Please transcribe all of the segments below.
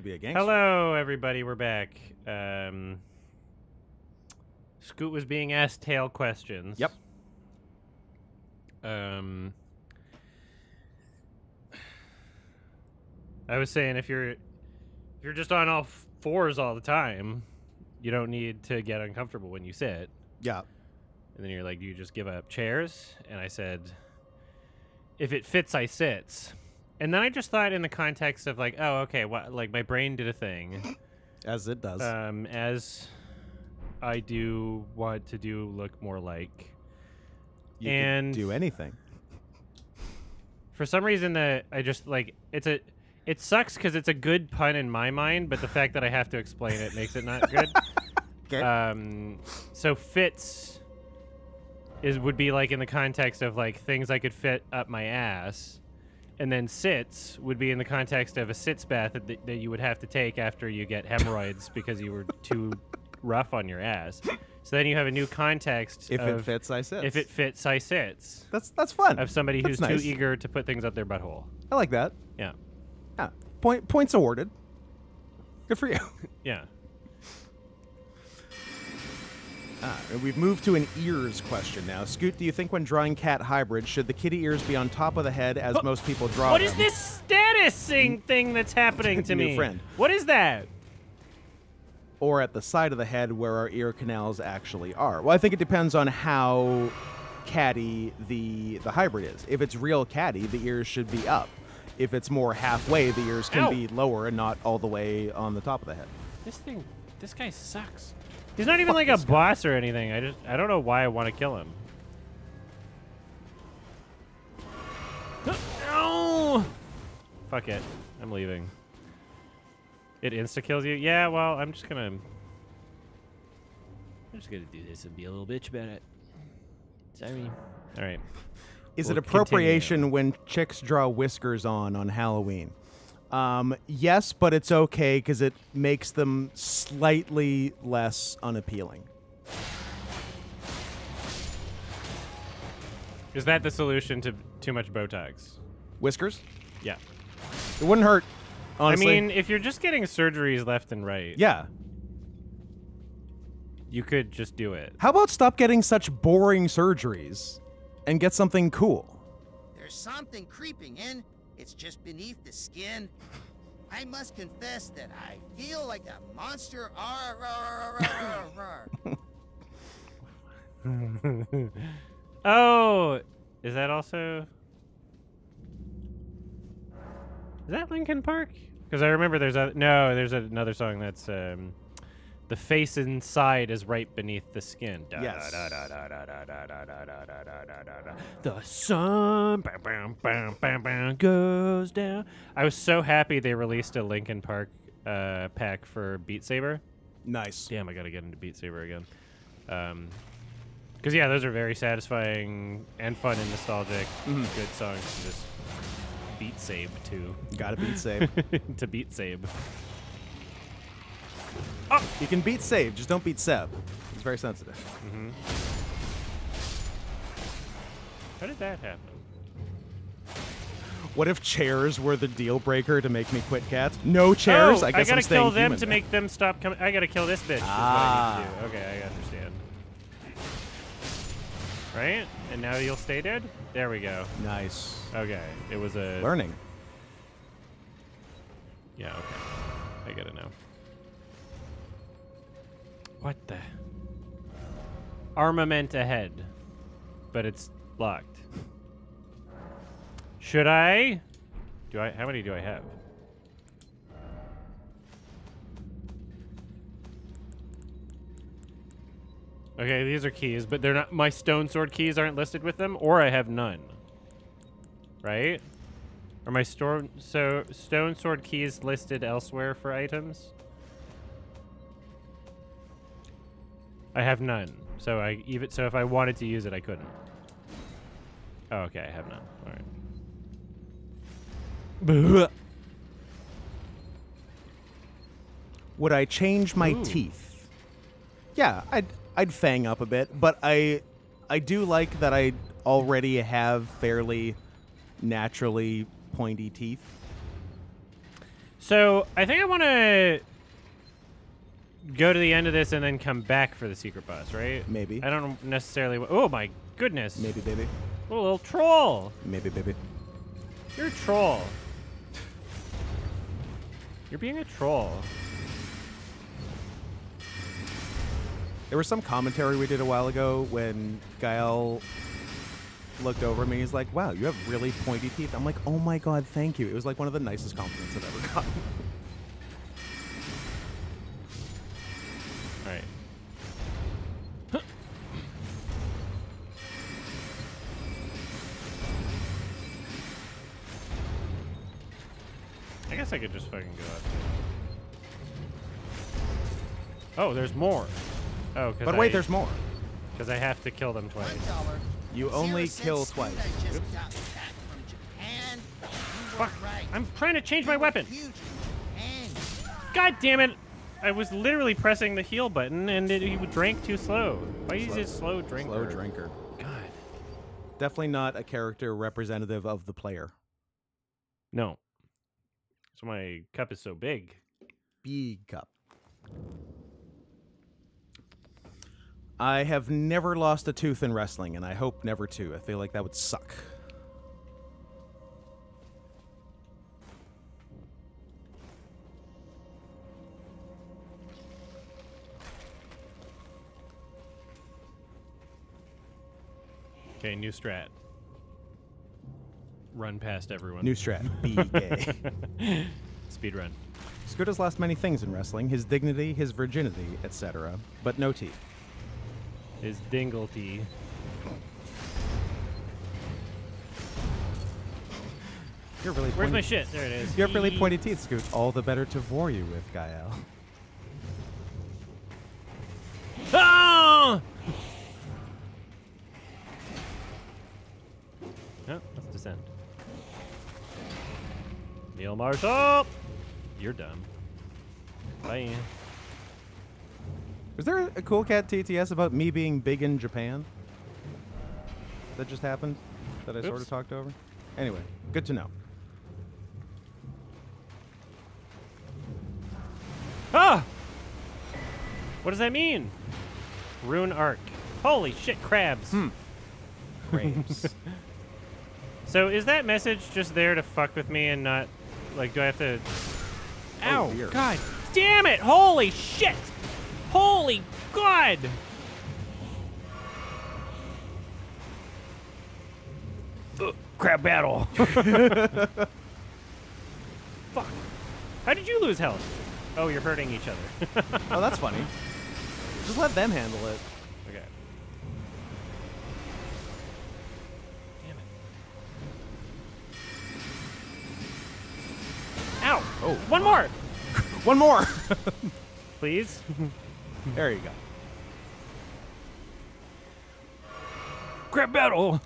to be a gangster. Hello, everybody. We're back. Um, Scoot was being asked tail questions. Yep. Um, I was saying if you're if you're just on all fours all the time, you don't need to get uncomfortable when you sit. Yeah. And then you're like, do you just give up chairs? And I said, if it fits, I sits. And then I just thought in the context of like, oh, okay, what? Like my brain did a thing, As it does. um, as I do want to do look more like. you and- do anything. For some reason, that I just like it's a. It sucks because it's a good pun in my mind, but the fact that I have to explain it makes it not good. Okay. Um, so fits is would be like in the context of like things I could fit up my ass, and then sits would be in the context of a sits bath that, that you would have to take after you get hemorrhoids because you were too rough on your ass. So then you have a new context. if it fits, I sit. if it fits, I sits. that's that's fun. Of somebody That's who's nice. too eager to put things up their butthole. I like that. Yeah, Yeah. Point points awarded. Good for you. yeah. Ah, we've moved to an ears question now. Scoot, do you think when drawing cat hybrids, should the kitty ears be on top of the head as most people draw What them? is this status thing thing that's happening to New me? friend. What is that? Or at the side of the head where our ear canals actually are? Well, I think it depends on how catty the the hybrid is. If it's real catty, the ears should be up. If it's more halfway, the ears can Ow. be lower and not all the way on the top of the head. This thing, this guy sucks. He's not even Fuck like a this guy. boss or anything. I just, I don't know why I want to kill him. No! Fuck it. I'm leaving. It insta kills you? Yeah, well, I'm just gonna. I'm just gonna do this and be a little bitch about it. Sorry. Alright. Is We'll it appropriation when chicks draw whiskers on on Halloween? Um, yes, but it's okay because it makes them slightly less unappealing. Is that the solution to too much Botox? Whiskers? Yeah. It wouldn't hurt. Honestly. I mean, if you're just getting surgeries left and right, yeah. you could just do it. How about stop getting such boring surgeries and get something cool? There's something creeping in. It's just beneath the skin. I must confess that I feel like a monster. Arr, arr, arr, oh, is that also? Is that Linkin Park? Because I remember there's a no, there's another song that's um, the face inside is right beneath the skin. Da, Yes. da, da, da, da, da, da, da, da, da, da, da, da, da. The sun bam, bam, bam, bam, bam, goes down. I was so happy they released a Linkin Park uh, pack for Beat Saber. Nice. Damn, I gotta get into Beat Saber again. Um, because yeah, those are very satisfying and fun and nostalgic. Mm-hmm. Good songs to just beat Sabe to Gotta beat save. to beat Sabe. you can beat save, just don't beat Seb. It's very sensitive. How did that happen? What if chairs were the deal breaker to make me quit cats? No chairs. Oh, I guess gotta am staying kill them to then. make them stop coming. I gotta kill this bitch. Ah. Is what I need to. Okay, I understand. Right? And now you'll stay dead. There we go. Nice. Okay, it was a Learning. Yeah, okay. I get it now. What the? Armament ahead. But it's locked. Should I? Do I? How many do I have? Okay, these are keys, but they're not. My stone sword keys aren't listed with them, or I have none. Right? Are my store so stone sword keys listed elsewhere for items? I have none. So I even so if I wanted to use it, I couldn't. Oh, okay, I have none. All right. Would I change my Ooh. teeth? Yeah, I'd I'd fang up a bit, but I I do like that I already have fairly naturally pointy teeth. So I think I want to go to the end of this and then come back for the secret boss, right? Maybe. I don't necessarily. Oh my goodness! Maybe, baby. What a little troll. Maybe, baby. You're a troll. You're being a troll. There was some commentary we did a while ago when Gael looked over at me. He's like, "Wow, you have really pointy teeth." I'm like, "Oh my god, thank you." It was like one of the nicest compliments I've ever gotten. Guess I could just fucking go up. Oh, there's more. Oh, cause But wait, I- there's more. Because I have to kill them twice. dollar. You only kill twice. I just got back from Japan. You Fuck. were right. I'm trying to change We my weapon. huge in Japan. God damn it! I was literally pressing the heal button and it, he drank too slow. Why is he a slow drinker? Slow drinker. God. Definitely not a character representative of the player. No. So my cup is so big. Big cup. I have never lost a tooth in wrestling, and I hope never to. I feel like that would suck. Okay, new strat. Run past everyone. New strat. Be gay. Speed run. Scooter's lost many things in wrestling his dignity, his virginity, etc., but no teeth. Is Dinglety. You're really Where's pointy- my shit? There it is. You have really pointy teeth, Scoot. All the better to vor you with, Gael. Marshall! You're done. Bye. Was there a cool cat TTS about me being big in Japan? That just happened? That I sort of talked over? Anyway, good to know. Ah! What does that mean? Rune Arc. Holy shit, crabs. Hmm. Grapes. So is that message just there to fuck with me and not like do I have to Oh, Ow! dear. God damn it! Holy shit! Holy God! Ugh, crab battle. Fuck. How did you lose health? Oh, you're hurting each other. oh, that's funny. Just let them handle it. Oh. One more! One more! Please? there you go. Crab battle!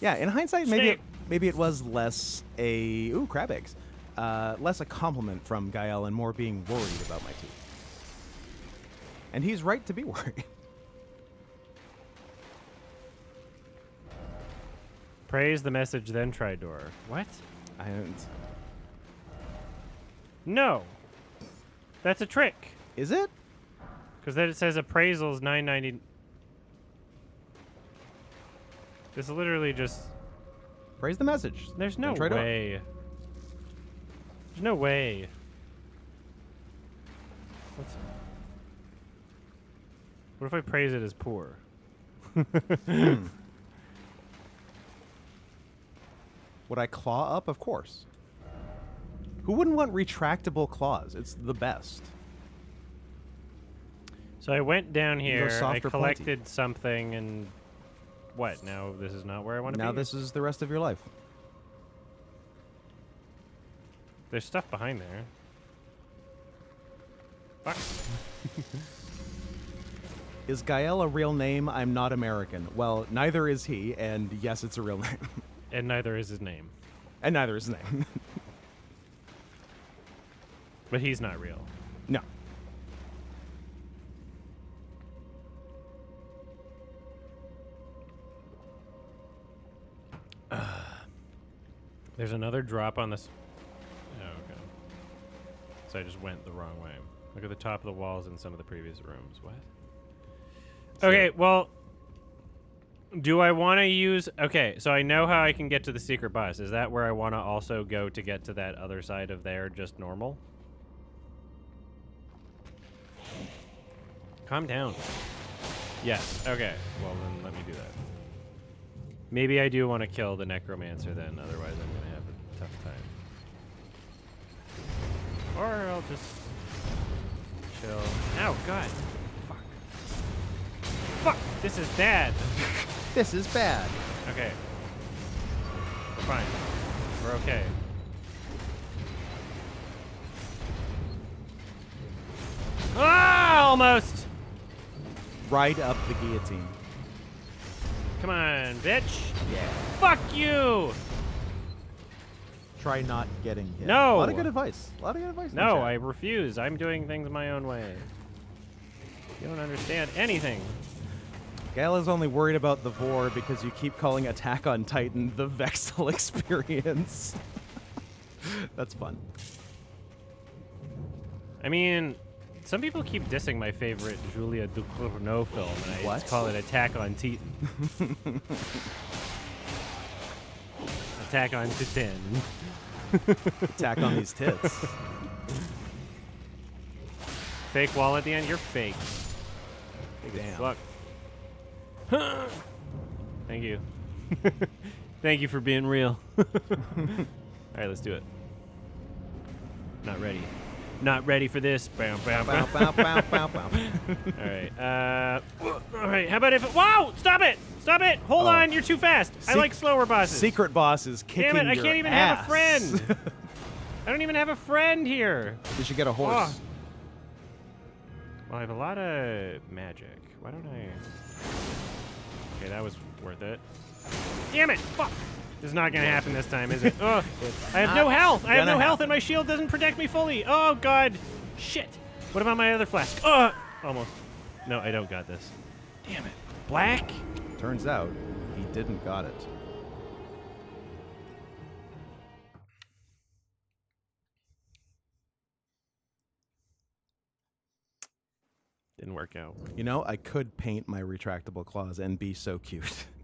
Yeah, in hindsight, maybe it, maybe it was less a ooh crab eggs, uh, less a compliment from Gael and more being worried about my teeth. And he's right to be worried. Praise the message, then try door. What? I don't. No. That's a trick. Is it? Because then it says appraisals 990. This is literally just. Praise the message. There's no way. There's no way. What's, what if I praise it as poor? Hmm. Would I claw up? Of course. Who wouldn't want retractable claws? It's the best. So I went down here, I or pointy. collected something, and what? Now this is not where I want to be. Now this is the rest of your life. There's stuff behind there. Fuck. Is Gael a real name? I'm not American. Well, neither is he, and yes, it's a real name. And neither is his name. and neither is his name. But he's not real. no. There's another drop on this. Oh, so I just went the wrong way. Look at the top of the walls in some of the previous rooms. What? Okay, well, do I want to use? Okay, so I know how I can get to the secret bus. Is that where I want to also go to get to that other side of there, just normal? Calm down. Yes. Okay. Well, then let me do that. Maybe I do want to kill the necromancer then. Otherwise, I'm gonna have a tough time. Or I'll just chill. Ow, God. Fuck. Fuck. This is bad. This is bad. Okay. We're fine. We're okay. Ah, almost. Right up the guillotine. Come on, bitch. Yeah. Fuck you. Try not getting hit. No. A lot of good advice. A lot of good advice. No. I refuse. I'm doing things my own way. You don't understand anything. Gala's only worried about the Vor because you keep calling Attack on Titan the Vexel experience. That's fun. I mean, some people keep dissing my favorite Julia Ducournau film, and I What? just call it Attack on Titan. Attack on Titan. Attack on these tits. Fake wall at the end? You're fake. Fake Damn. fuck. Thank you. Thank you for being real. All right, let's do it. Not ready. Not ready for this. Bam, bam, bow, bam. bow, bow, bow, bow. All right. Uh, all right. How about if? Wow! Stop it! Stop it! Hold Oh. on. You're too fast. I like slower bosses. Secret boss is kicking Damn it! I can't even have a friend. I don't even have a friend here. you should get a horse. Oh. Well, I have a lot of magic. Why don't I? Okay, that was worth it. Damn it! Fuck! Is not gonna happen this time, is it? Oh, I have no health. I have no health, and my shield doesn't protect me fully. Oh God! Shit! What about my other flask? Oh, almost. No, I don't got this. Damn it! Black? Turns out he didn't got it. Didn't work out. You know, I could paint my retractable claws and be so cute.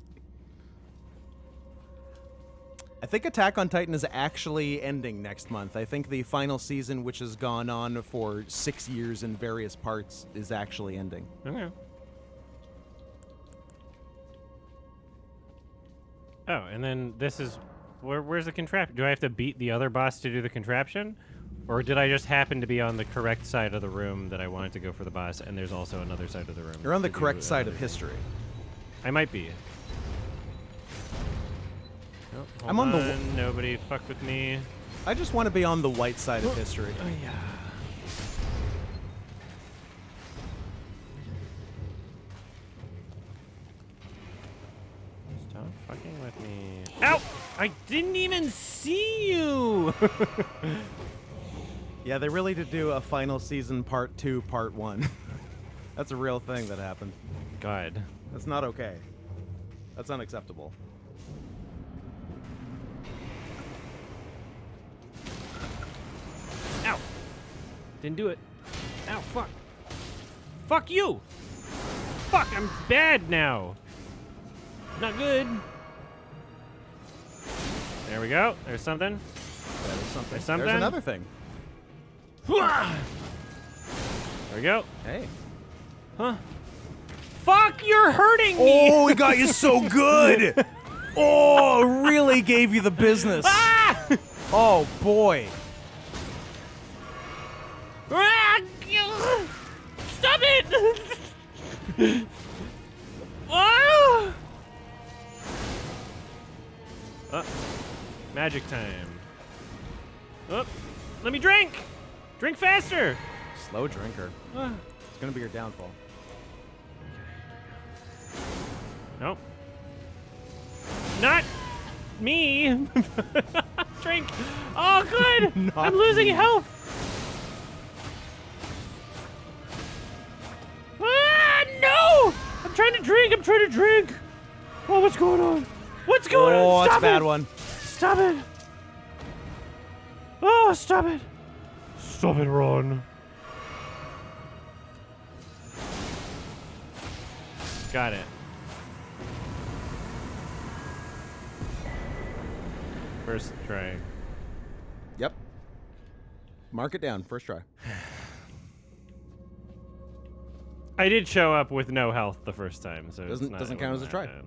I think Attack on Titan is actually ending next month. I think the final season, which has gone on for six years in various parts, is actually ending. Okay. Oh, and then this is where, where's the contraption? Do I have to beat the other boss to do the contraption? Or did I just happen to be on the correct side of the room that I wanted to go for the boss, and there's also another side of the room? You're on the correct side uh, of another- history. I might be. Oh, I'm hold on the Nobody fuck with me. I just want to be on the white side of history. Oh yeah. Stop fucking with me. Ow! I didn't even see you! Yeah, they really did do a final season part two, part one. That's a real thing that happened. God. That's not okay. That's unacceptable. Didn't do it. Ow, fuck. Fuck you! Fuck, I'm bad now. Not good. There we go. There's something. That is something. There's something. There's another thing. There we go. Hey. Huh? Fuck, you're hurting me! Oh, he got you so good. oh, really gave you the business. Ah! Oh boy. Stop it! Ah! Uh, magic time. Oh, let me drink! Drink faster! Slow drinker. Ah. It's gonna be your downfall. Nope. Not me. Drink. Oh, good. I'm losing me. health. Trying to drink. I'm trying to drink. Oh, what's going on? What's going on? Oh, on? that's a bad it. one. Stop it. Oh, stop it. stop it, Ron. Got it. First try. Yep. Mark it down. First try. I did show up with no health the first time, so Doesn't- not- doesn't count as a try. bad.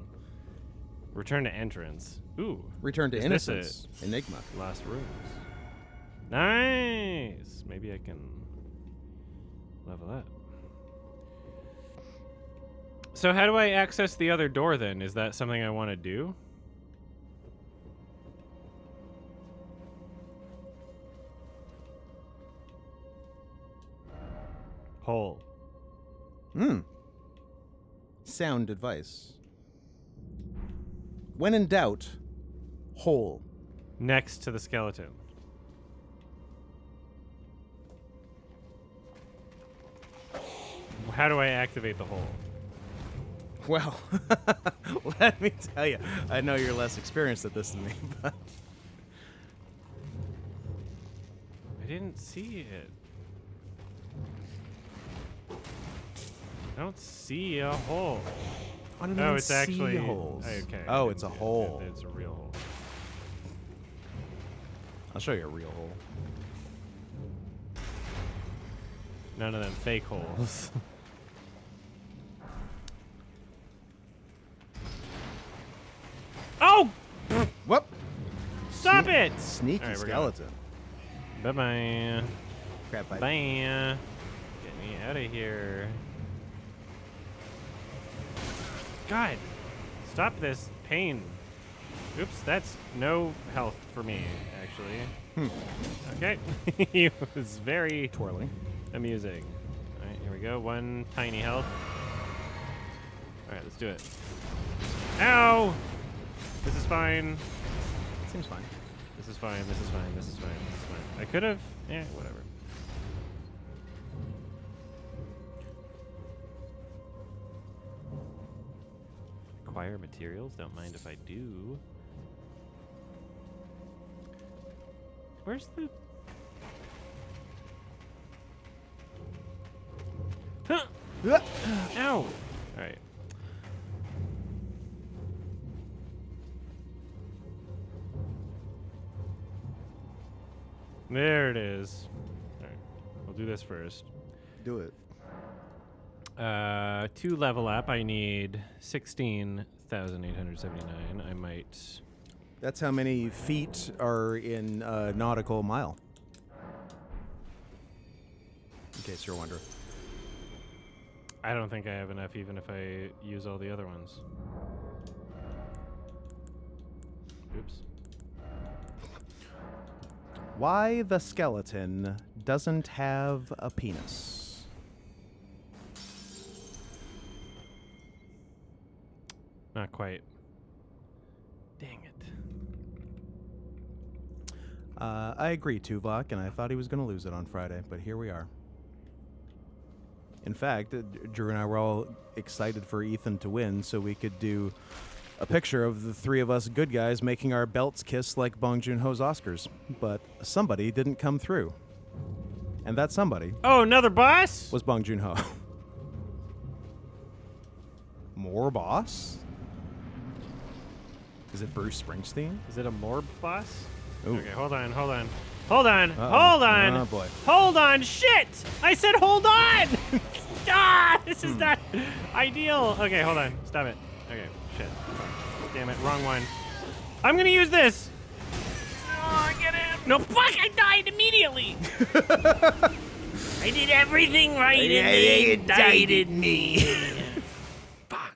Return to entrance. Ooh, Return to Is innocence. Enigma. Last rooms. Nice. Maybe I can level up. So how do I access the other door then? Is that something I want to do? Hole. Hmm. Sound advice. When in doubt, hole. Next to the skeleton. How do I activate the hole? Well, let me tell you, I know you're less experienced at this than me, but I didn't see it. I don't see a hole. I don't Oh, it's see actually holes. Okay. Oh, it's a see it. hole. It- It's a real hole. I'll show you a real hole. None of them fake holes. oh, Whoop! stop it! Sneaky All right, skeleton. Bye bye. Crap fight. Bye. Get me out of here. God, stop this pain. Oops, that's no health for me, actually. Hmm. Okay. it was very Twirling. amusing. All right, here we go. One tiny health. All right, let's do it. Ow! This is fine. Seems fine. This is fine. This is fine. This is fine. This is fine. I could have. Yeah, whatever. Acquire materials. Don't mind if I do. Where's the? Huh! Ow! All right. There it is. All right. We'll do this first. Do it. Uh, to level up, I need 16,879. I might. That's how many feet are in a nautical mile. In case you're wondering. I don't think I have enough even if I use all the other ones. Oops. Why the skeleton doesn't have a penis? Not quite. Dang it. Uh, I agree, Tuvok, and I thought he was going to lose it on Friday, but here we are. In fact, uh, Drew and I were all excited for Ethan to win so we could do a picture of the three of us good guys making our belts kiss like Bong Joon Ho's Oscars. But somebody didn't come through. And that somebody Oh, another boss? was Bong Joon Ho. More boss? Is it Bruce Springsteen? Is it a morb boss? Ooh. Okay, hold on, hold on. Hold on, Uh-oh. hold on. Oh, boy. Hold on, shit! I said hold on! ah, this Hmm. is not ideal. Okay, hold on. Stop it. Okay, shit. Damn it, wrong one. I'm gonna use this! Oh, get him! No, fuck, I died immediately! I did everything right and they indicted me. fuck.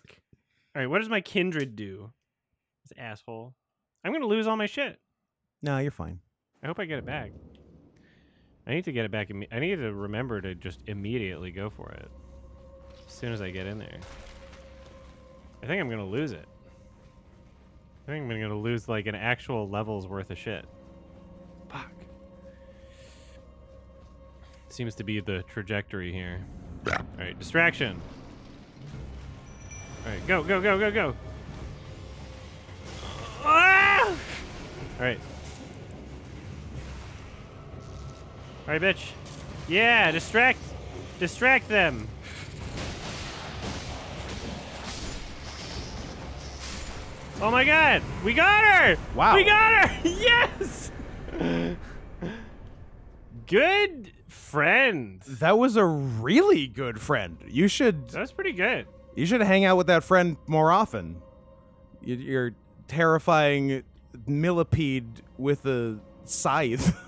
Alright, what does my kindred do? Asshole. I'm gonna lose all my shit. No, you're fine. I hope I get it back. I need to get it back. I need to remember to just immediately go for it as soon as I get in there. I think I'm gonna lose it. I think I'm gonna lose like an actual level's worth of shit. Fuck. Seems to be the trajectory here. All right, distraction. All right, go, go, go, go, go. All right. All right, bitch. Yeah, distract, distract them. Oh my God, we got her! Wow. we got her! Yes. Good friend. That was a really good friend. You should That was pretty good. you should hang out with that friend more often. You- You're terrifying millipede with a scythe.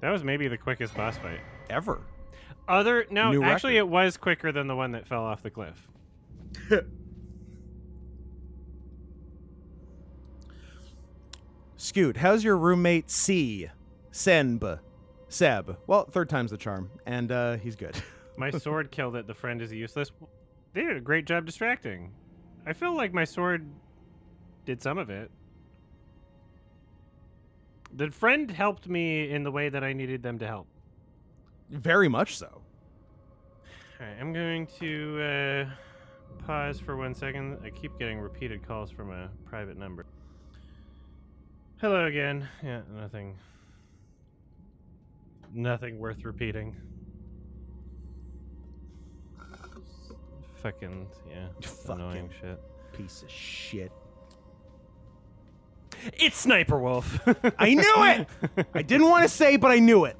That was maybe the quickest boss fight. Ever. Other no, New actually, record. it was quicker than the one that fell off the cliff. Scoot, how's your roommate C? Senb. Seb. Well, third time's the charm, and uh, he's good. My sword killed it. The friend is useless. They did a great job distracting. I feel like my sword did some of it. The friend helped me in the way that I needed them to help. Very much so. All right, I'm going to uh, pause for one second. I keep getting repeated calls from a private number. Hello again. Yeah, nothing. Nothing worth repeating. Fucking yeah, annoying shit. Piece of shit. It's Sniper Wolf. I knew it! I didn't want to say, but I knew it.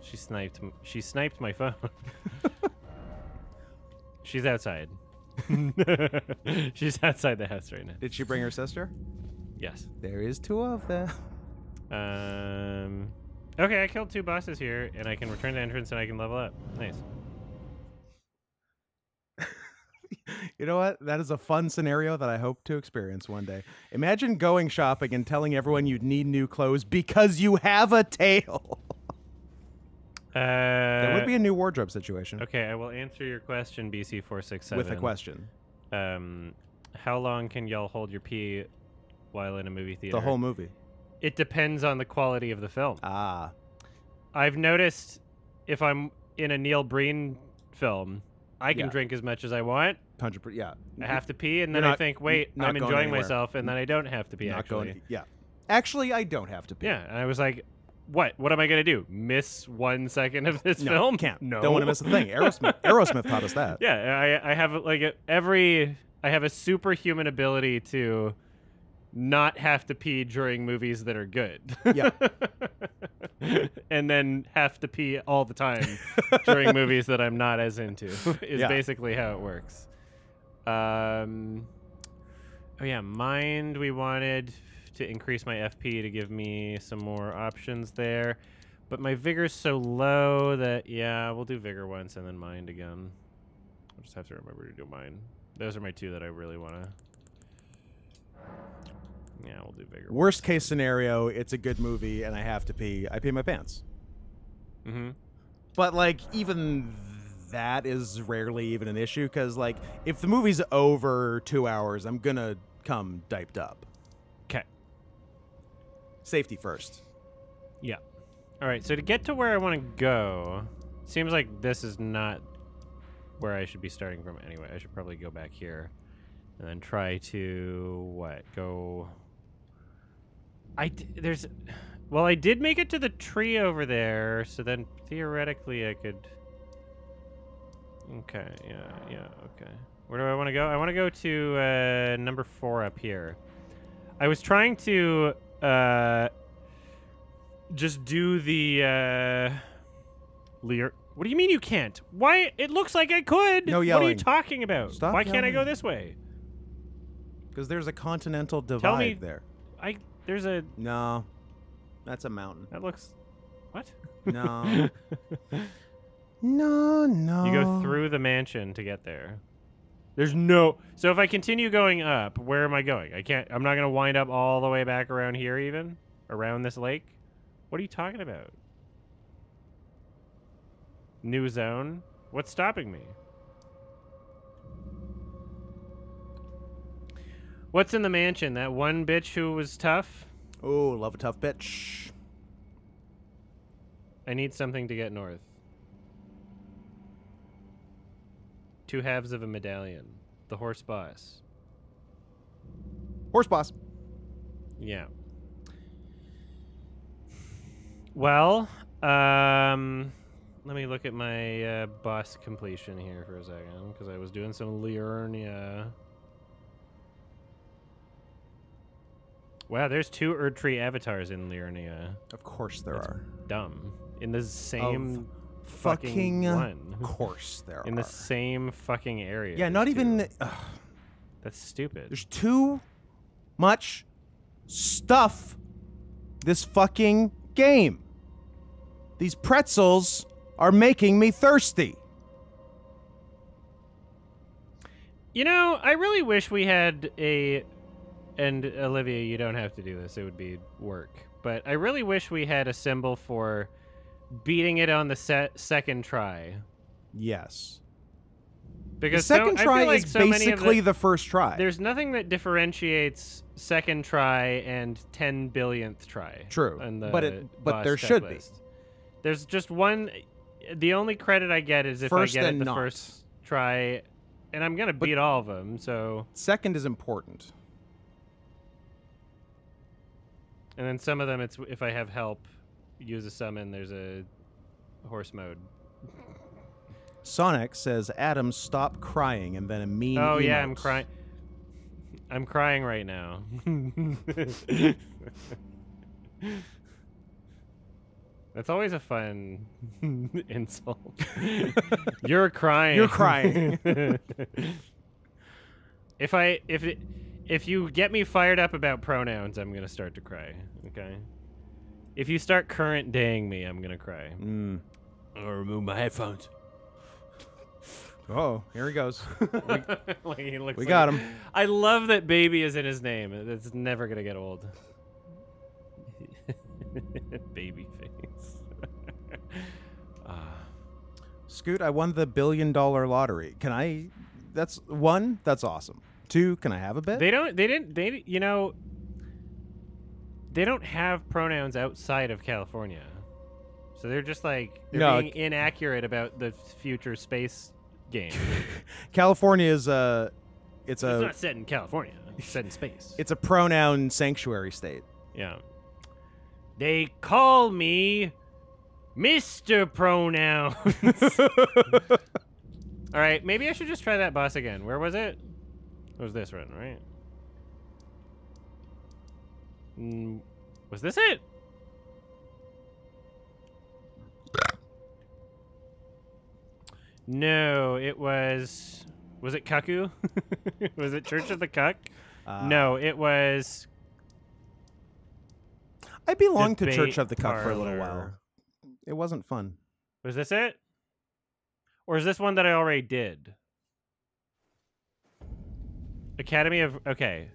She sniped. She sniped my phone. She's outside. She's outside the house right now. Did she bring her sister? Yes. There is two of them. Um. Okay, I killed two bosses here, and I can return to entrance, and I can level up. Nice. You know what? That is a fun scenario that I hope to experience one day. Imagine going shopping and telling everyone you'd need new clothes because you have a tail. Uh, that would be a new wardrobe situation. okay. I will answer your question, BC four six seven. With a question. Um, how long can y'all hold your pee while in a movie theater? The whole movie. It depends on the quality of the film. Ah. I've noticed if I'm in a Neil Breen film, I can Yeah. drink as much as I want. 100 percent. yeah. I have to pee, and then I think, wait, I'm enjoying anywhere. myself, and then I don't have to pee. not actually, going Yeah. Actually, I don't have to pee. yeah. And I was like, what? What am I gonna do? Miss one second of this No, film? can't. No. Don't want to miss a thing. Aerosmith Aerosmith taught us that. Yeah, I I have like a, every I have a superhuman ability to not have to pee during movies that are good. Yeah. and then have to pee all the time during movies that I'm not as into. is Yeah. basically how it works. Um Oh yeah, mind we wanted to increase my FP to give me some more options there. But my vigor's so low that yeah, we'll do vigor once and then mind again. I'll just have to remember to do mind. Those are my two that I really want to. Yeah, we'll do vigor. Worst case scenario, it's a good movie and I have to pee. I pee my pants. Mm-hmm. But like even that is rarely even an issue because like if the movie's over two hours, I'm gonna come diped up. Okay. Safety first. Yeah. All right. So to get to where I want to go, seems like this is not where I should be starting from anyway. I should probably go back here and then try to what? Go. I there's, well, I did make it to the tree over there, so then theoretically I could. Okay. Yeah. Yeah. Okay. Where do I want to go? I want to go to uh, number four up here. I was trying to uh, just do the uh, Lear. What do you mean you can't? Why? It looks like I could. No What are you talking about? Stop Why can't I go this way? Because there's a continental divide me- there. I there's a No. That's a mountain. that looks. What? No. no, no. You go through the mansion to get there. There's no. So if I continue going up, where am I going? I can't. I'm not gonna wind up all the way back around here, even around this lake. What are you talking about? New zone. What's stopping me? What's in the mansion? That one bitch who was tough. Oh, love a tough bitch. I need something to get north. Two halves of a medallion. The horse boss. Horse boss. Yeah. Well, um, let me look at my uh, boss completion here for a second because I was doing some Liurnia. Wow, there's two Erdtree avatars in Liurnia. Of course there That's are. Dumb. In the same fucking Fucking one. Course there In are. the same fucking area. yeah, not even. ugh, That's stupid. there's too much stuff. This fucking game. These pretzels are making me thirsty. You know, I really wish we had a. And Olivia, you don't have to do this; it would be work. But I really wish we had a symbol for beating it on the se- second try. Yes. Because the second so, try like is so basically the, the first try. there's nothing that differentiates second try and ten billionth try. True, the but it- but there should be. There's just one. The only credit I get is if First I get it the not. first try, and I'm gonna beat all of them. So, Second is important. and then some of them, it's if I have help, use a summon. There's a horse mode. Sonic says, Adam, stop crying, and then a mean Oh yeah, I'm crying. I'm crying right now. That's always a fun insult. You're crying. You're crying. if I if it if you get me fired up about pronouns, I'm gonna start to cry. Okay. If you start current daying me, I'm gonna cry. Mm. I'll remove my headphones. Oh, here he goes. like he looks We like got him. I love that baby is in his name. It's never gonna get old. baby face. Ah. Scoot, I won the billion dollar lottery. Can I? That's one. That's awesome. Two. Can I have a bit? they don't. They didn't. They. You know. They don't have pronouns outside of California, so they're just like they're No, being inaccurate about the future space game. California is a. It's it's a. not set in California. It's set in space. It's a pronoun sanctuary state. Yeah. They call me Mr. Pronouns. All right, maybe I should just try that boss again. Where was it? It was this run, right? Mm, was this it? No, it was. Was it Cuckoo? was it Church of the Cuck? Uh, no, it was I belonged to Church of the Cup for a little while. It wasn't fun. Was this it? Or is this one that I already did? Academy of okay.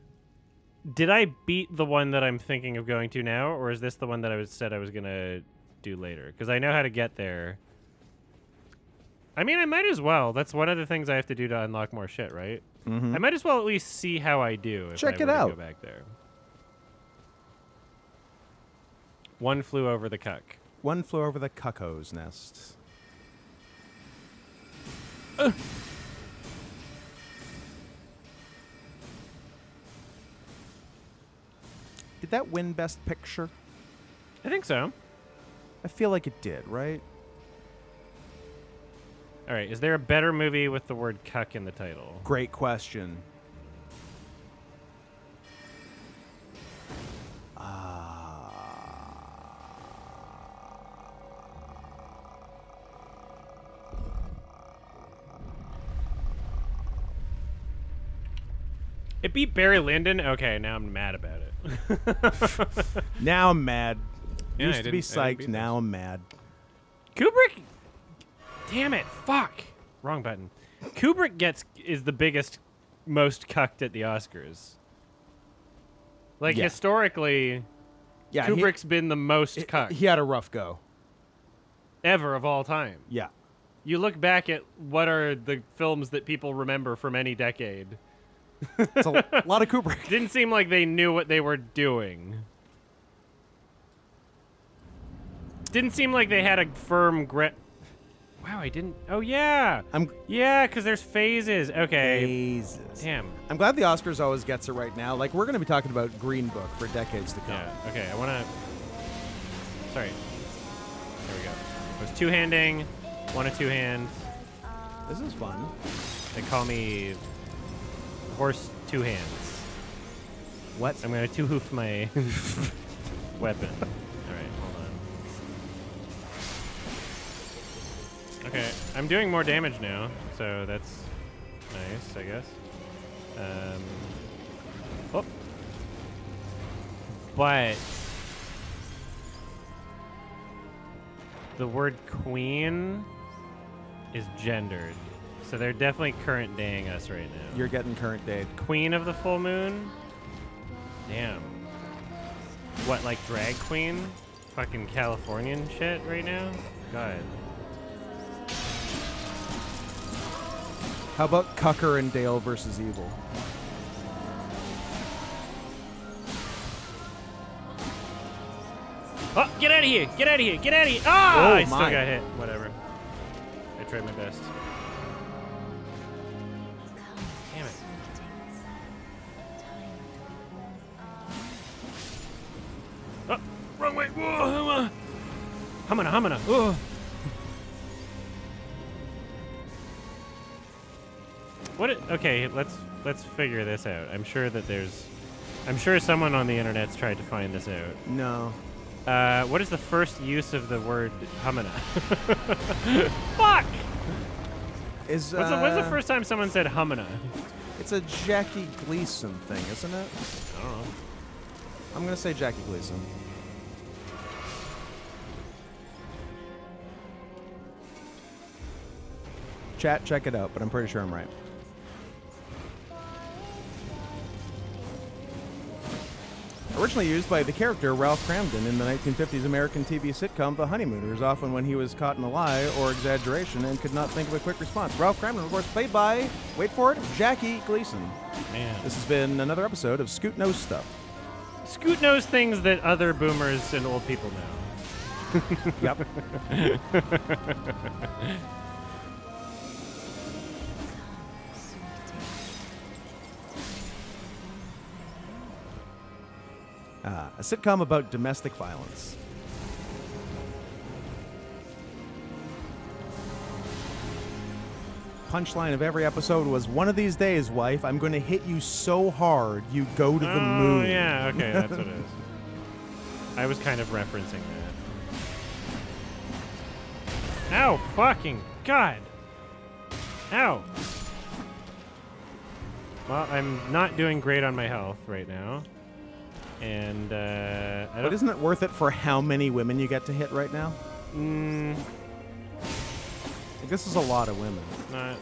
Did I beat the one that I'm thinking of going to now, or is this the one that I was said I was gonna do later? Because I know how to get there. I mean, I might as well. That's one of the things I have to do to unlock more shit, right? Mhm. I might as well at least see how I do. If Check I it out. Go back there. One flew over the cuck. One flew over the cuckoo's nest. Did that win Best Picture? I think so. I feel like it did, right? All right. Is there a better movie with the word cuck in the title? Great question. It beat Barry Lyndon. Okay, now I'm mad about it. Now I'm mad. Yeah, Used to be didn't- I didn't psyched. Now I'm mad. Kubrick. Damn it! Fuck. Wrong button. Kubrick gets is the biggest, most cucked at the Oscars. Like Yeah. historically, Yeah, he- Kubrick's been the most he, cucked he had a rough go. ever of all time. Yeah. You look back at what are the films that people remember from any decade. It's a lot of Kubrick. Didn't seem like they knew what they were doing. Didn't seem like they had a firm grip. Wow, I didn't. Oh yeah, I'm yeah, because there's phases. Okay, Jesus. damn. I'm glad the Oscars always gets it right now. Like we're going to be talking about Green Book for decades to come. Yeah. Okay, I want to. Sorry. There we go. I was two handing, one a two hand. This is fun. They call me horse two hands. What? I'm gonna two hoof my weapon. All right, hold on. Okay, I'm doing more damage now, so that's nice, I guess. Um, oh, but the word queen is gendered, so they're definitely current daying us right now. You're getting current day. Queen of the full moon? Damn. What, like drag queen? Fucking Californian shit right now? God. How about Cucker and Dale versus Evil? Oh, get out of here! Get out of here! Get out of here! Ah! Oh, I still got hit. Whatever. I tried my best. Humana, humana. Oh. What? It, okay, let's let's figure this out. I'm sure that there's, I'm sure someone on the internet's tried to find this out. No. Uh, what is the first use of the word humana? Fuck! Is What's, the, when's the uh, first time someone said humana? It's a Jackie Gleason thing, isn't it? I don't know. I'm gonna say Jackie Gleason. Chat, check it out, but I'm pretty sure I'm right. Originally used by the character Ralph Kramden in the 1950s American TV sitcom The Honeymooners, often when he was caught in a lie or exaggeration and could not think of a quick response. Ralph Kramden, of course, played by, wait for it, Jackie Gleason. Man. This has been another episode of Scoot Knows Stuff. Scoot knows things that other boomers and old people know. Yep. Uh, a sitcom about domestic violence. Punchline of every episode was one of these days, wife, I'm going to hit you so hard you go to the oh, moon. yeah, okay, that's what it is. I was kind of referencing that. Ow, fucking God. Ow. Well, I'm not doing great on my health right now. And, uh, But isn't it worth it for how many women you get to hit right now? Mm, Like, this is a lot of women. not.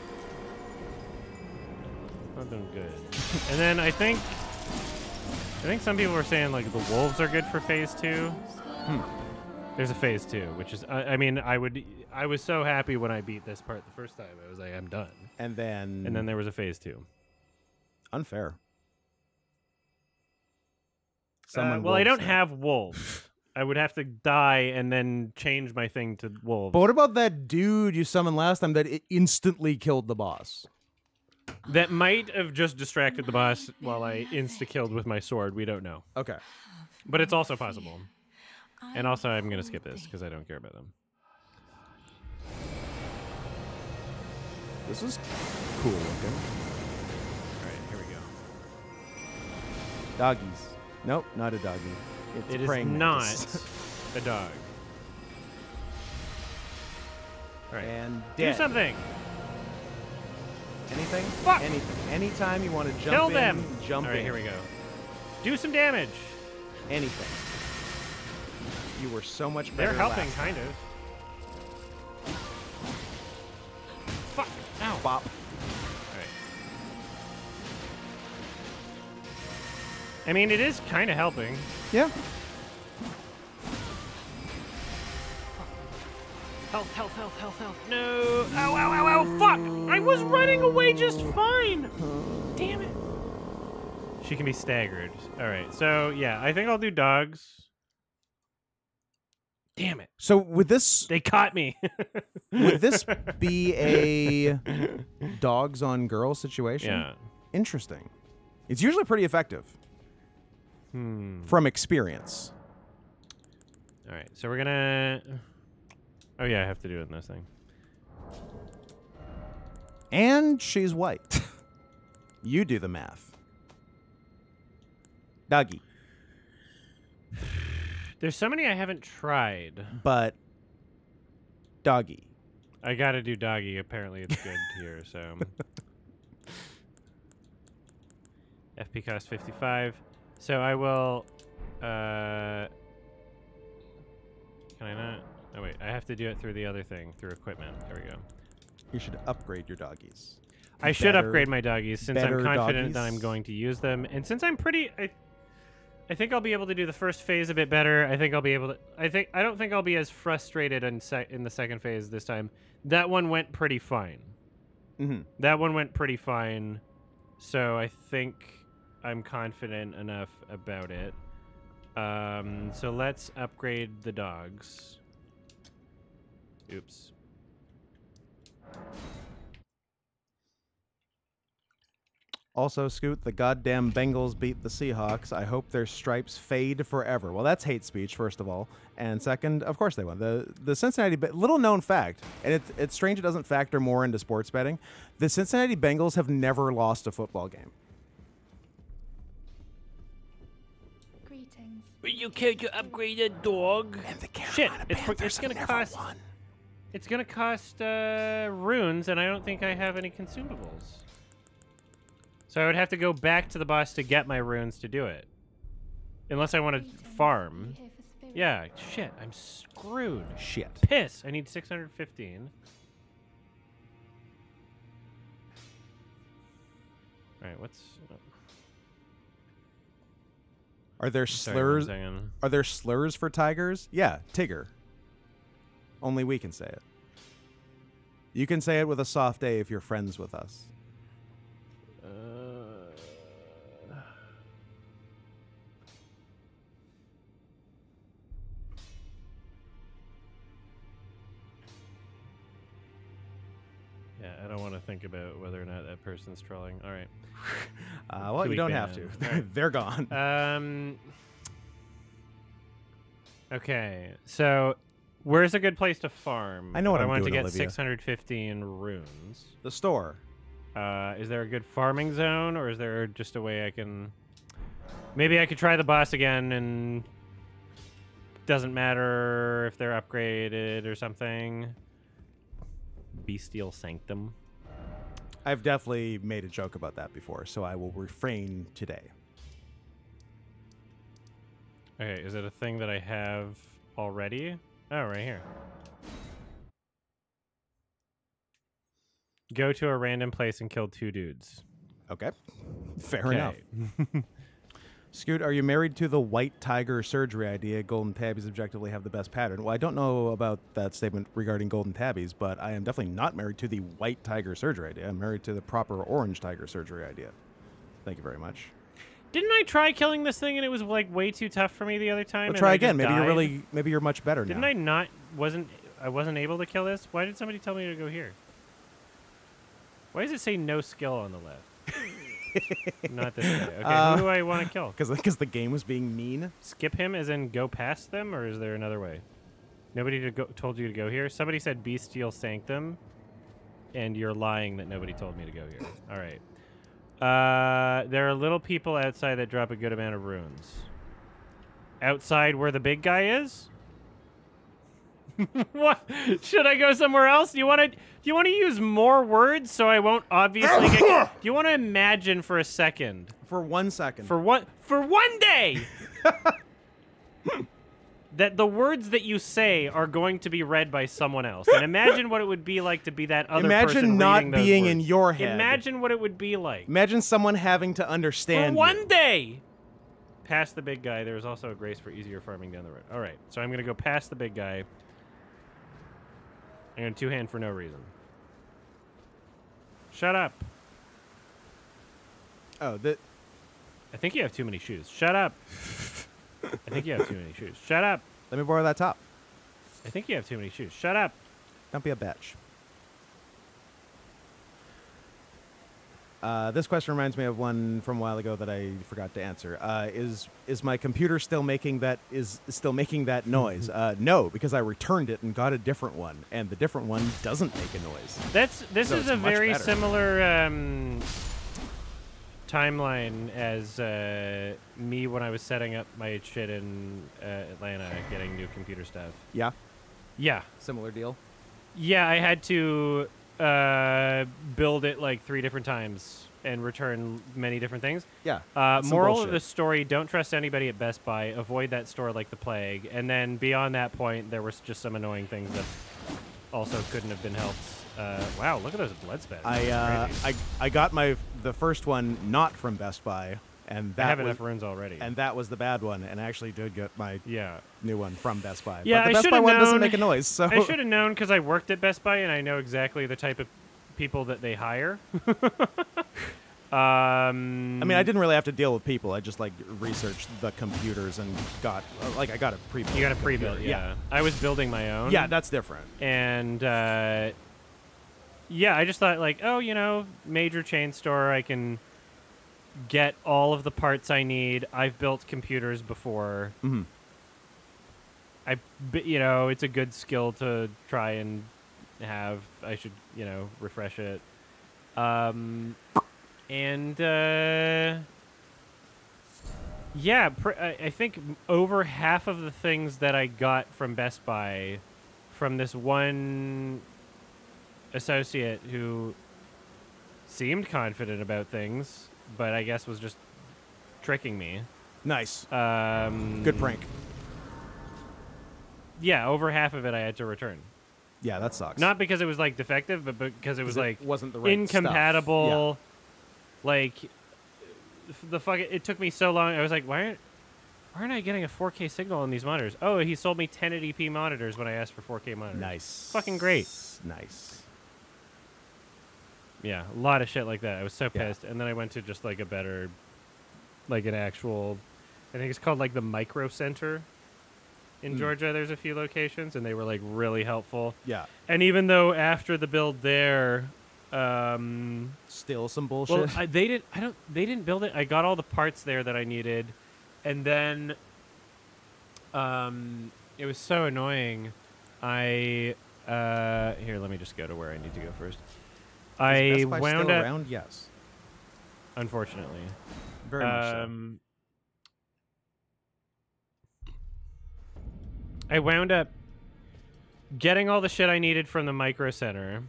Not doing good. and then I think. I think some people were saying, like, the wolves are good for phase two. There's a phase two, which is, I, I mean, I would, I was so happy when I beat this part the first time. I was like, I'm done. And then, And then there was a phase two. unfair. Uh, Someone well, I don't there. have wolves. I would have to die and then change my thing to wolves. But what about that dude you summoned last time that i- instantly killed the boss? that might have just distracted the boss while I insta killed with my sword. We don't know, Okay. but it's also possible. And also, I'm gonna skip this because I don't care about them. This is cool looking. All right, here we go. Doggies. Nope, not a doggy. It's It is not a dog. All right, and do something. Anything? Fuck. Anything. Anytime you want to jump Kill in, them. jump All right, in. here we go. Do some damage. Anything. You were so much better. They're helping, kind of. Fuck. Ow. Bop. I mean, it is kind of helping. Yeah. Health, health, health, health, health. No. Ow, ow, ow, ow. Fuck. I was running away just fine. Damn it. She can be staggered. All right. So, yeah, I think I'll do dogs. Damn it. So would this They caught me. would this be a dogs on girls situation? yeah. Interesting. It's usually pretty effective Hmm. from experience. All right. So we're going to Oh yeah, I have to do it in this thing. And she's white. you do the math. Doggy. There's so many I haven't tried. But doggy. I gotta do doggy. Apparently, it's good here. So FP cost 55. So I will. Uh, can I not? Oh wait, I have to do it through the other thing, through equipment. There we go. You should upgrade your doggies. I should upgrade my doggies since I'm better confident that? I'm going to use them, and since I'm pretty, I, I think I'll be able to do the first phase a bit better. I think I'll be able to. I think I don't think I'll be as frustrated in in the second phase this time. That one went pretty fine. Mm-hmm. That one went pretty fine, so I think I'm confident enough about it. Um, so let's upgrade the dogs. Oops. Also, Scoot, the goddamn Bengals beat the Seahawks. I hope their stripes fade forever. Well, that's hate speech, first of all. And second, of course they won. The the Cincinnati, little known fact, and it's, it's strange it doesn't factor more into sports betting. The Cincinnati Bengals have never lost a football game. You can't upgrade a dog. And the Shit, it's, it's gonna cost. It's gonna cost uh, runes, and I don't think I have any consumables. So I would have to go back to the boss to get my runes to do it, unless I want to farm. You here for spirit? Yeah, shit, I'm screwed. Shit. Piss. I need 615. All right, what's? Are there slurs? Are there slurs for tigers? Yeah, Tigger. Only we can say it. You can say it with a soft A if you're friends with us. Want to think about whether or not that person's trolling. All right. Uh, well, Two you don't have to. Alright. They're gone. Um. Okay, so where's a good place to farm? I know what I I'm want to get Olivia. 615 runes. the store. Uh, is there a good farming zone, or is there just a way I can? Maybe I could try the boss again, and doesn't matter if they're upgraded or something. Bestial Sanctum. I've definitely made a joke about that before, so I will refrain today. Okay, is it a thing that I have already? Oh, right here. Go to a random place and kill two dudes. Okay. Fair enough. Scoot, are you married to the white tiger surgery idea? Golden tabbies objectively have the best pattern. Well, I don't know about that statement regarding golden tabbies, but I am definitely not married to the white tiger surgery idea. I'm married to the proper orange tiger surgery idea. Thank you very much. Didn't I try killing this thing and it was like way too tough for me the other time? We'll try again. Maybe you're really, maybe you're much better now. Didn't now. I not? Wasn't I wasn't able to kill this? Why did somebody tell me to go here? Why does it say no skill on the left? not this guy. Okay, Uh, who do I want to kill? Because because the game was being mean. Skip him as in go past them, or is there another way? Nobody to go, told you to go here. Somebody said bestial sanctum, and you're lying that nobody told me to go here. All right. Uh, there are little people outside that drop a good amount of runes. Outside where the big guy is. what? Should I go somewhere else? You want to? Do you want to use more words so I won't obviously get? Do you want to imagine for a second? For one second. for one for one day that the words that you say are going to be read by someone else and imagine what it would be like to be that other person. Imagine person not reading those being in your head. imagine what it would be like Imagine someone having to for understand. you. one day past the big guy there's also a grace for easier farming down the road all right so i'm going to go past the big guy i'm going to two hand for no reason shut up Oh, the, i think you have too many shoes shut up i think you have too many shoes shut up let me borrow that top. I think you have too many shoes. Shut up. Don't be a bitch. Uh, this question reminds me of one from a while ago that I forgot to answer. Uh, is is my computer still making that is still making that noise? uh, no, because I returned it and got a different one, and the different one doesn't make a noise. That's this So is a very better. similar um, timeline as uh, me when I was setting up my shit in uh, Atlanta, getting new computer stuff. Yeah, Yeah, similar deal. yeah, I had to uh, build it like three different times and return many different things. Yeah. Uh, moral bullshit. of the story: Don't trust anybody at Best Buy. Avoid that store like the plague. And then beyond that point, there was just some annoying things that also couldn't have been helped. Uh, wow, look at those blood spatters. I uh. I I got my the first one not from Best Buy, and I that have was enough runes already. and that was the bad one, and I actually did get my yeah, new one from Best Buy. Yeah, but the I Best Buy should've one doesn't make a noise. So I should have known because I worked at Best Buy and I know exactly the type of people that they hire. um, I mean, I didn't really have to deal with people. I just like researched the computers and got like I got a pre. You got a pre-built, yeah. I was building my own. Yeah, that's different. and uh, yeah, I just thought like, oh, you know, major chain store, I can get all of the parts I need. I've built computers before. hmm I, you know, it's a good skill to try and have. I should, you know, refresh it. Um, and uh, yeah, pr- I, I think over half of the things that I got from Best Buy from this one associate who seemed confident about things, but I guess was just tricking me. Nice. Um, Good prank. Yeah, over half of it I had to return. Yeah, that sucks. Not because it was like defective, but because it was 'Cause like wasn't the right incompatible. Like the fuck. It took me so long. I was like, why aren't why aren't I getting a 4K signal on these monitors? Oh, he sold me 1080p monitors when I asked for 4K monitors. Nice. Fucking great. Nice. Yeah, a lot of shit like that. I was so Yeah. pissed, and then I went to just like a better, like an actual. I think it's called like the Micro Center. In Hmm. Georgia, there's a few locations, and they were like really helpful. Yeah. And even though after the build there, um, Still some well, bullshit. I, they didn't. I don't. They didn't build it. I got all the parts there that I needed, and then, um, it was so annoying. I uh, here. Let me just go to where I need to go first. Is I Best Buy wound still up. around? Yes. Unfortunately, Very much so. um, I wound up getting all the shit I needed from the micro center.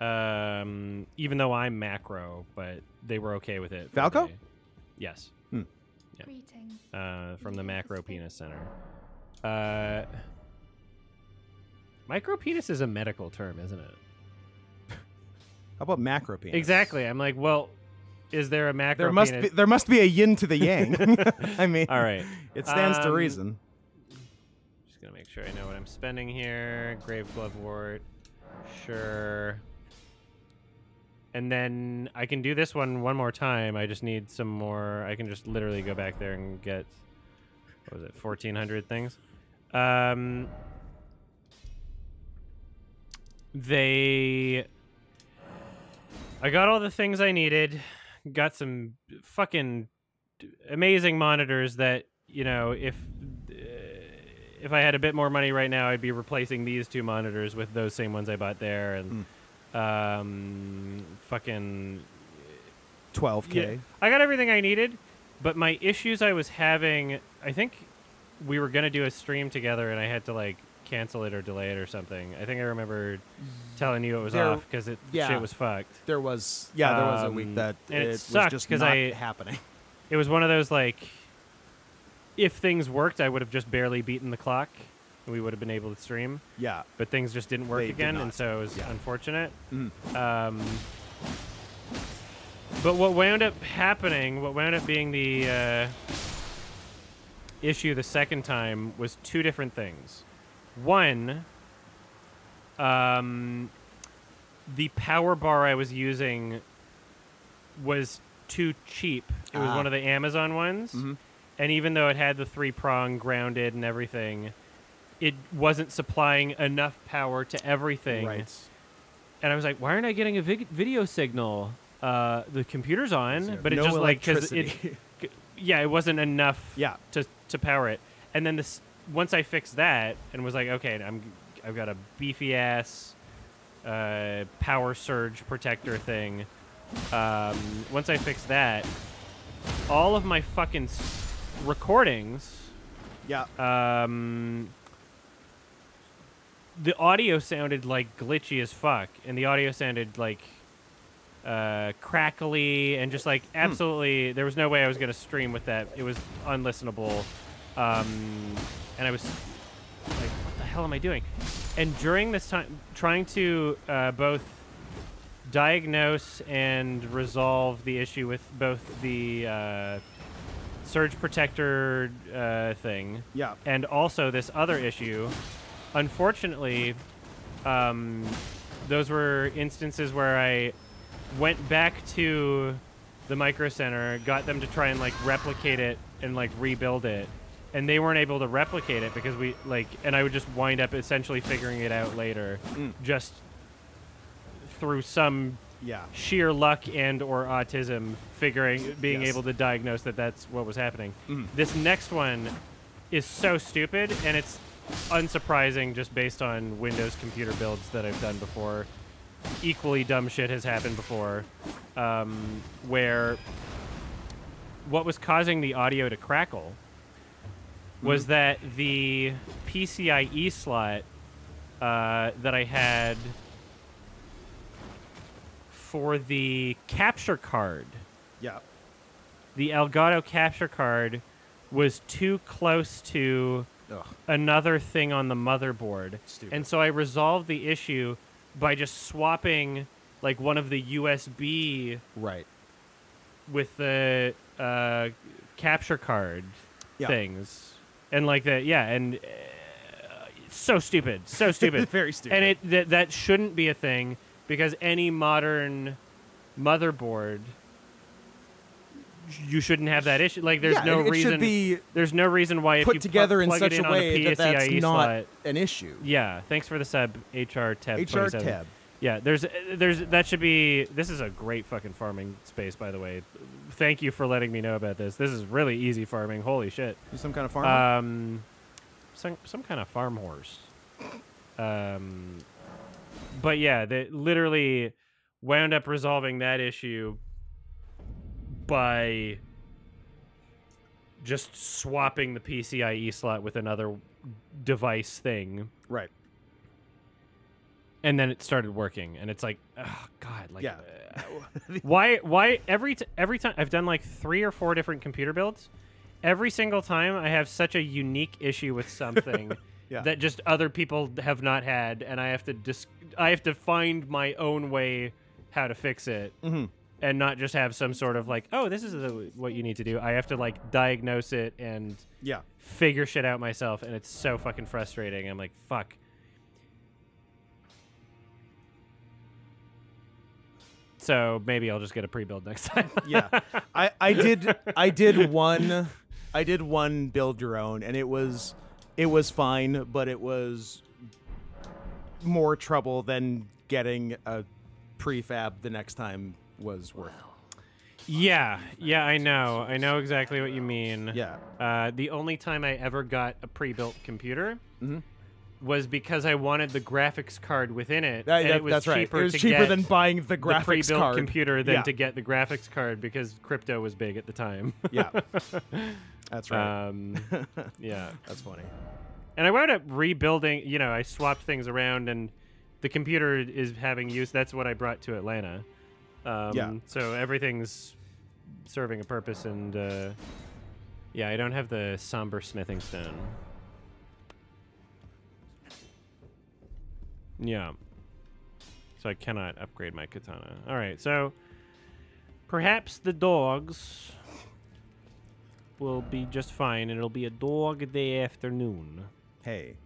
Um, even though I'm macro, but they were okay with it. for Falco? me. Yes. Greetings. Uh, from the macro penis center. Uh, micro penis is a medical term, isn't it? How about macro penis? Exactly. I'm like, well, is there a macro There must penis? be there must be a yin to the yang. I mean, All right. it stands to Um, reason. Just gonna make sure I know what I'm spending here. Grave Glovewort, sure. And then I can do this one one more time. I just need some more. I can just literally go back there and get what was it, fourteen hundred things. Um, they. I got all the things I needed. Got some fucking amazing monitors that you know if uh, if I had a bit more money right now, I'd be replacing these two monitors with those same ones I bought there, and um, fucking 12k. yeah. I got everything I needed, but my issues I was having, I think we were gonna do a stream together, and I had to like cancel it or delay it or something. I think I remember telling you it was There- off because it yeah. shit was fucked. There was yeah, there was a Um, week that and it was sucked just 'cause not I- happening. It was one of those like, if things worked, I would have just barely beaten the clock, and we would have been able to stream. Yeah. But things just didn't work They again, and so it was Yeah. unfortunate. Mm. Um, but what wound up happening, what wound up being the uh, issue the second time, was two different things. One, um, the power bar I was using was too cheap. It was Ah. one of the Amazon ones, Mhm. and even though it had the three prong grounded and everything, it wasn't supplying enough power to everything Right. and I was like, why aren't I getting a vig- video signal? uh, the computer's on, but it no just like because it, electricity. yeah, it wasn't enough Yeah. to to power it. And then this once I fixed that and was like, okay, I'm I've got a beefy ass uh, power surge protector thing. Um, once I fixed that, all of my fucking s- recordings yeah. um, the audio sounded like glitchy as fuck, and the audio sounded like uh, crackly and just like absolutely. There was no way I was gonna stream with that. It was unlistenable, um, and I was like, "What the hell am I doing?" And during this time, trying to uh, both diagnose and resolve the issue with both the uh, surge protector uh, thing Yeah. and also this other issue. Unfortunately, um, those were instances where I went back to the micro center, got them to try and like replicate it and like rebuild it, and they weren't able to replicate it because we like, and I would just wind up essentially figuring it out later, Mm. just through some Yeah. sheer luck and or autism figuring being Yes. able to diagnose that that's what was happening Mhm. this next one is so stupid and it's unsurprising just based on windows computer builds that i've done before equally dumb shit has happened before um, where what was causing the audio to crackle was that the pcie slot uh, that i had for the capture card Yeah. the Elgato capture card was too close to Ugh. another thing on the motherboard. Stupid. And so I resolved the issue by just swapping like one of the USB Right. with the uh, capture card Yeah. things. And like that, yeah, and uh, it's so stupid, so stupid. Very stupid. And it that that shouldn't be a thing because any modern motherboard you shouldn't have that issue. Like there's yeah, no reason be there's no reason why if put you pl- together in such a way that that's PCIe not an issue. yeah, thanks for the sub HR tab HR tab. Yeah, there's there's that should be this is a great fucking farming space by the way. Thank you for letting me know about this. This is really easy farming. Holy shit. Do some kind of farm. Um some some kind of farm horse. Um but yeah, they literally wound up resolving that issue by just swapping the PCIe slot with another device thing right. And then it started working and it's like oh god like Yeah. uh, why why every t- every time I've done like 3 or 4 different computer builds every single time I have such a unique issue with something Yeah. that just other people have not had and I have to dis- I have to find my own way how to fix it Mhm. and not just have some sort of like oh this is the, what you need to do I have to like diagnose it and Yeah. figure shit out myself and it's so fucking frustrating. I'm like, fuck. So maybe I'll just get a pre-build next time. yeah i i did i did one i did one build your own and it was it was fine but it was more trouble than getting a prefab the next time was worth yeah, yeah, I know. I know exactly what you mean. yeah Uh, the only time I ever got a pre-built computer Mhm. Was because I wanted the graphics card within it. That- and that- it was that's right cheaper it was to cheaper get than buying the the graphics pre-built card computer than yeah. to get the graphics card because crypto was big at the time. yeah that's right Um, yeah. that's funny And I wound up rebuilding. You know, I swapped things around, and the computer is having use. That's what I brought to Atlanta. Um, Yeah. So everything's serving a purpose, and uh, yeah, I don't have the somber smithing stone. Yeah. So I cannot upgrade my katana. All right, so perhaps the dogs will be just fine, and it'll be a dog day afternoon. hey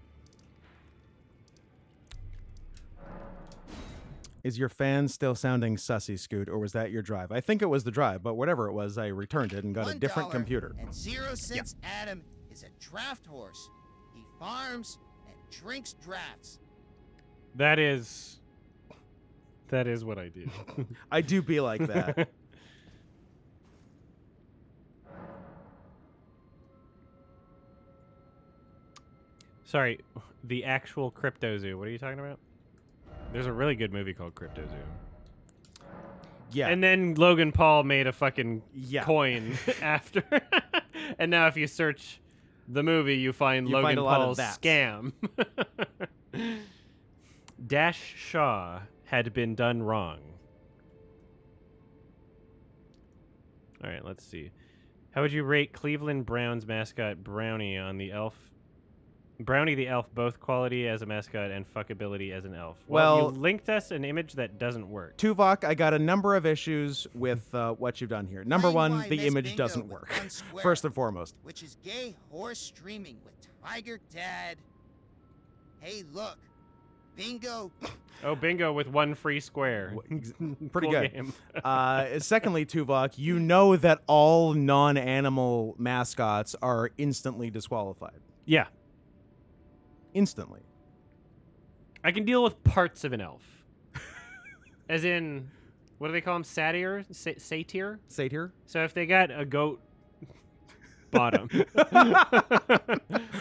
Is your fan still sounding sussy, Scoot, or was that your drive? I think it was the drive, but whatever it was, I returned it and got a different dollar computer. And zero cents Adam is a draft horse. He farms and drinks drafts. That is That is what I do. I do be like that. Sorry, the actual Cryptozoo. What are you talking about? There's a really good movie called Cryptozoo. yeah. And then Logan Paul made a fucking Yeah. coin after. and now if you search the movie, you find You Logan find a lot of Paul's scam. Dash Shaw had been done wrong. All right, let's see. How would you rate Cleveland Browns mascot Brownie on the elf? Brownie the elf, both quality as a mascot and fuckability as an elf. Well, Well- you linked us an image that doesn't work. Tuvok, I got a number of issues with uh, what you've done here. Number Explain one, the Miss image Bingo doesn't work. square, First and foremost. Which is gay horse streaming with Tiger Dad. Hey, look. Bingo. Oh, bingo with one free square. Pretty Cool good. game. Uh, secondly, Tuvok, you know that all non-animal mascots are instantly disqualified. yeah, Instantly. I can deal with parts of an elf. As in, what do they call them? Satyr? Satyr? Satyr. So if they got a goat bottom,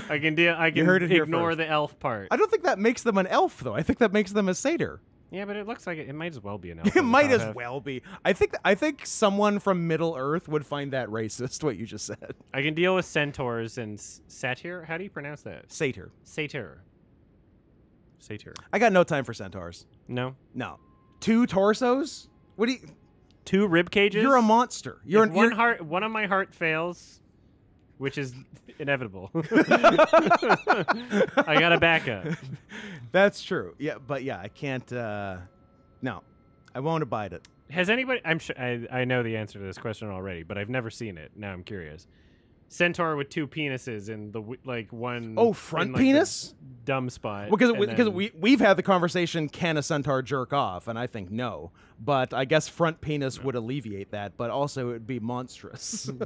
I can deal. I can heard it here ignore first. the elf part. I don't think that makes them an elf, though. I think that makes them a satyr. yeah, but it looks like it, it might as well be an elf. It might as well be. I think. I think someone from Middle Earth would find that racist. What you just said. I can deal with centaurs and s- satyr. How do you pronounce that? Satyr. Satyr. Satyr. I got no time for centaurs. No. No. Two torsos? What do you? Two rib cages. You're a monster. You're If an. one you're- heart. One of my heart fails, which is inevitable. I got a backup. That's true. Yeah, but yeah, I can't. uh No, I won't abide it. Has anybody? I'm sure I, I know the answer to this question already, but I've never seen it. Now I'm curious. Centaur with two penises and the like one. Oh, front like, penis? Dumb spot. Because and because we we've had the conversation. Can a centaur jerk off? And I think no. But I guess front penis would alleviate that. But also it would be monstrous.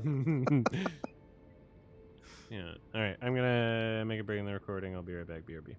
yeah. All right. I'm gonna make a break in the recording. I'll be right back. BRB.